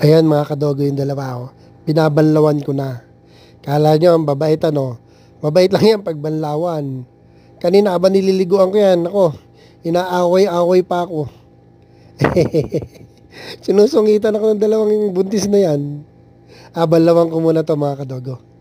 Ayan mga kadogo yung dalawa oh. ko. Binabanlawan ko na. Kala nyo ang babait ano. Mabait lang yan pag banlawan. Kanina ba nililiguan ko yan? Ako, inaaway-away pa ako. Sinusungitan ako ng dalawang buntis na yan. Ah, banlawan ko muna to mga kadogo.